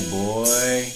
boy.